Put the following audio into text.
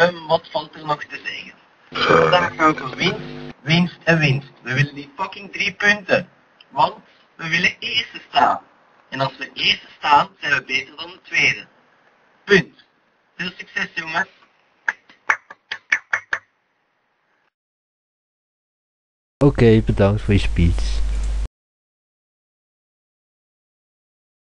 Um, wat valt er nog te zeggen? Vandaag gaan we winst, winst en winst. We willen die fucking drie punten. Want we willen eerste staan. En als we eerste staan, zijn we beter dan de tweede. Punt. Veel succes jongens. Oké, bedankt voor je speech.